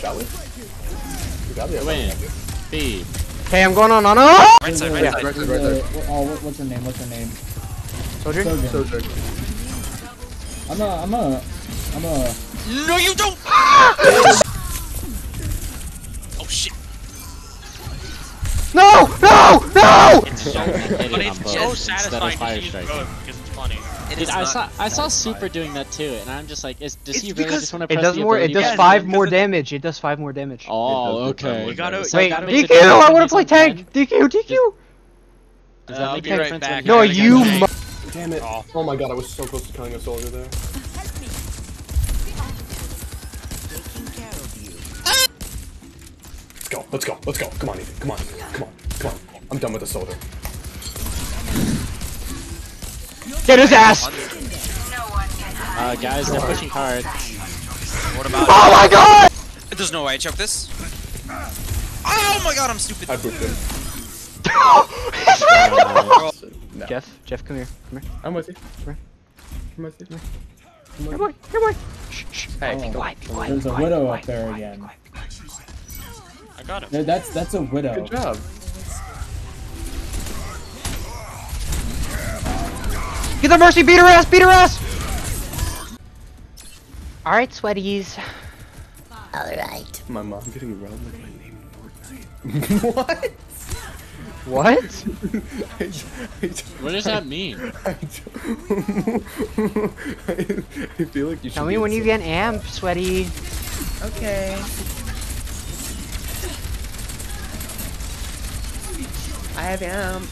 Shall we? We got the Win. B. Okay, I'm going on on. Oh! Right side, right Yeah. side. Right there, right there. Oh, what's her name? What's her name? Soldier. Sojourn. So good. I'm a, I'm a, I'm a. No, you don't! Ah! oh shit. No! No! No! It's so, Hit but it's so satisfying fire to use striking. both because it's funny. It Dude, is I not- saw I saw Super doing that too, and I'm just like, is, does It's he really because just want to It does more. It does button? five more it- damage. It does five more damage. Oh, okay. We gotta- So Wait, that makes DQ! I want to play tank. DQ! DQ! Does Uh, that I'll be right back. No, gotta he's go you. mu- Damn it. Oh. Oh my god, I was so close to killing a soldier there. Let's go, let's go, let's go. Come on, Ethan. Come on, come on, come on. I'm done with the soldier. Get his ass! Uh, guys, they're pushing hard. What about Oh my god! There's no way I choke this. Oh my god, I'm stupid. I booped him. He's right Uh, No. Jeff, Jeff, come here. Come here. I'm with you. Right. I'm with you. Here, boy. Here, boy. Shh, shh. Hey, be Oh, quiet, be quiet. There's a quiet, widow quiet, up there quiet, again. quiet. I got him. Yeah, That's that's a widow. Good job. Get the mercy, beat her ass, beat her ass! Alright, sweaties. Alright. My mom getting around like my name in Fortnite. what? What? I, I, What does that mean? I, I feel like you should Tell me when you insane. get amped, sweaty. Okay. I have am.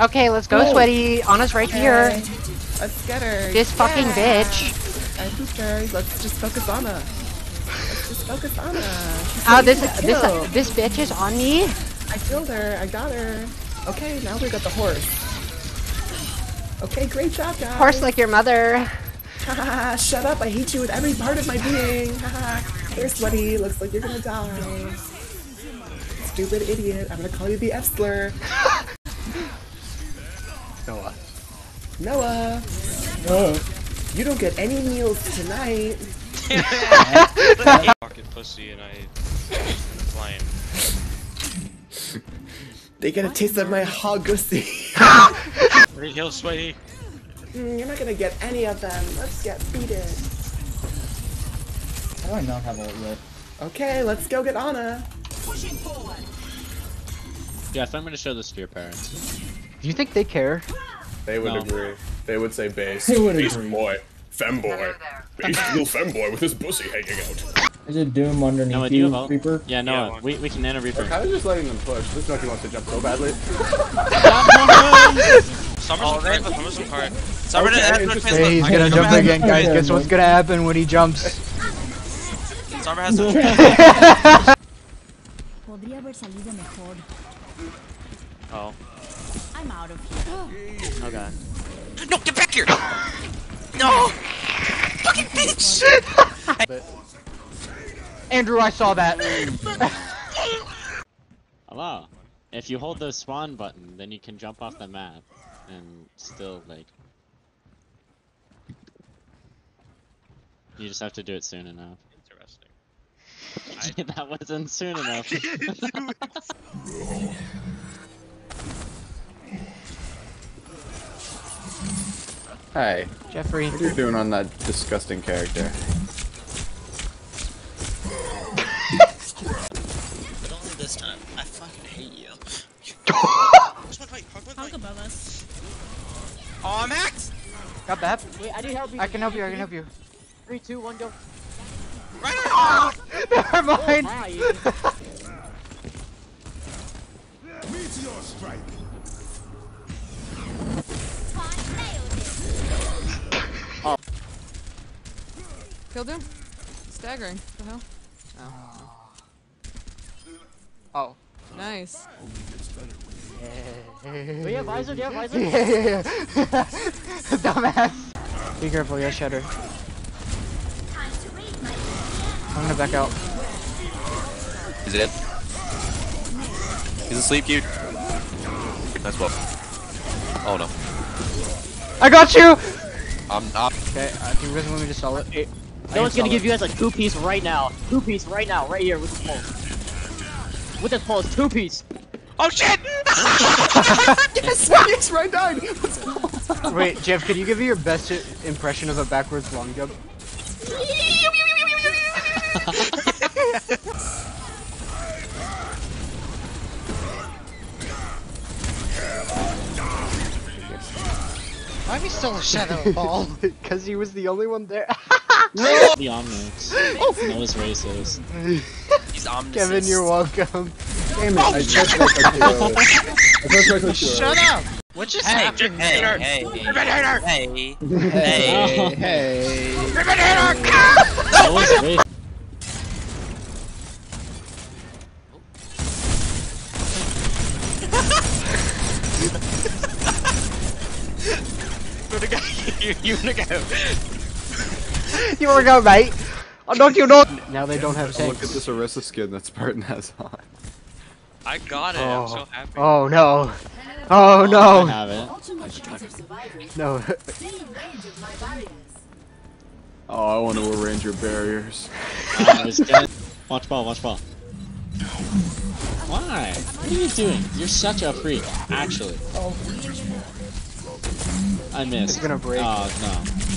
Okay, let's go, Oh. sweaty. Ana's right Okay. here. Let's get her. This fucking Yeah. bitch. I pooped her. Let's just focus on her. Let's just focus on her. She's Oh, this this kill. this bitch is on me. I killed her. I got her. Okay, now we got the horse. Okay, great job, guys. Horse like your mother. Haha, shut up. I hate you with every part of my being. Haha. You're sweaty. Looks like you're gonna die. Stupid idiot. I'm gonna call you the F slur. Noah. Noah, Oh, you don't get any meals tonight. Pocket pussy and I flying. They get a taste of my hoggussy. Three heal sweaty. Mm, you're not gonna get any of them. Let's get beaten. how do I not have ult yet? Okay, let's go get Ana. Jeff, I'm gonna show this to your parents. Do you think they care? They would No. agree. They would say base. They would base agree. boy. Femboy. Base little femboy with his pussy hanging out. Is it Doom underneath Noah, you you. Reaper? Yeah, Yeah, no, one. we, we can nano reaper. Kind of just letting them push. This Nucky wants to jump so badly. Summer's Oh, on card. Summer's on card. Summer Okay, has no interesting. Hey, he's gonna jump again, guys. Okay, Guess what's gonna happen when he jumps? Summer has no Podría haber salido mejor. Oh. I'm out of here. Okay. No, get back here! No! Fucking bitch! Andrew, I saw that. Oh, wow. If you hold the spawn button, then you can jump off the map and still like. You just have to do it soon enough. Interesting. that wasn't soon enough. Hey, Jeffrey. what are you doing on that disgusting character? But only this time. I fucking hate you. Talk above us. Oh, I'm hacked! Got that? Wait, I need help you. I can help you. I can help you. Three, two, one, go. Right Never mind. Hi. Staggering. The hell? Oh. Nice. Do you have visor? Do you have visor? Yeah, yeah, yeah. Dumbass. Be careful, yeah, Shatter. I'm gonna back out. Is it? He's asleep, cute. Nice well. Oh no. I got you! I'm not. Okay, uh, do you guys want me to sell it? No one's gonna give you guys a two piece right now. Two piece right now, right here with this pulse. With this pulse, two piece. Oh shit! yes, yes, right died. Let's go. Wait, Jeff, could you give me your best impression of a backwards long jump? Why am I still a shadow ball? Because he was the only one there. The omnics. That was racist. He's omniscient. Kevin, you're welcome. Damn it, oh, I just like like you. I just like like you. Shut up! What just Hey, happened? hey, there? hey, hey, hey, Hey, hey. That was racist. you, you wanna go? You wanna go, mate? I'll knock you knock. Now they don't have Look at tanks. this Orisa skin that Spartan has on. I got it. I'm oh. so happy. Oh no. Oh, oh I no. have it. No. Oh, I want to arrange your barriers. Uh, I was dead. Watch ball, watch ball. Why? What are you doing? You're such a freak, actually. Oh. I missed. It's gonna break. Oh, no.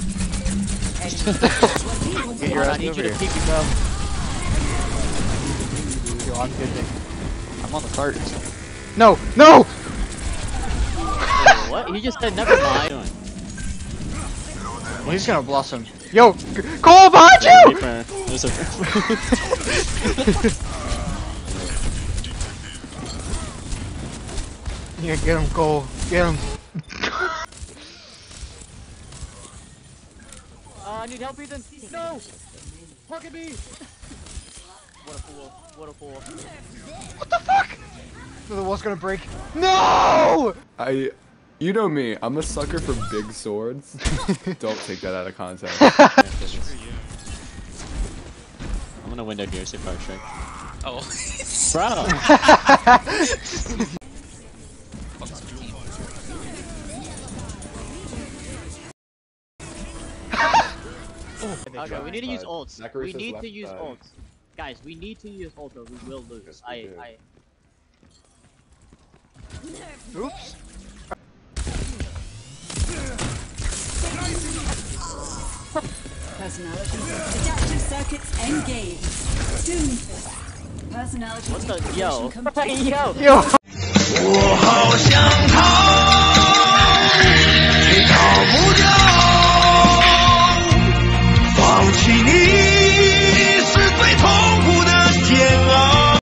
Get your I ass need over you to here. keep me, bro. Yo, I'm good. Nick. I'm on the cart. No, no! What? He just said never mind. Well, he's gonna blossom. Yo, Cole behind you! There's a Yeah, get him, Cole. Get him. Uh, I need help, Ethan. No! Look at me! What a fool. What a fool. What The fuck? The wall's gonna break. No! I, you know me, I'm a sucker for big swords. Don't take that out of context. I'm gonna window here, say fire strike. Oh. Bro! Okay, we need to use ults. Zachary we need to use side. ults. Guys, we need to use ults or we will lose. Yes, I. I... Oops! Personality. Adaptive circuits engaged. Doomfist. Personality. What the? Yo. yo. Yo.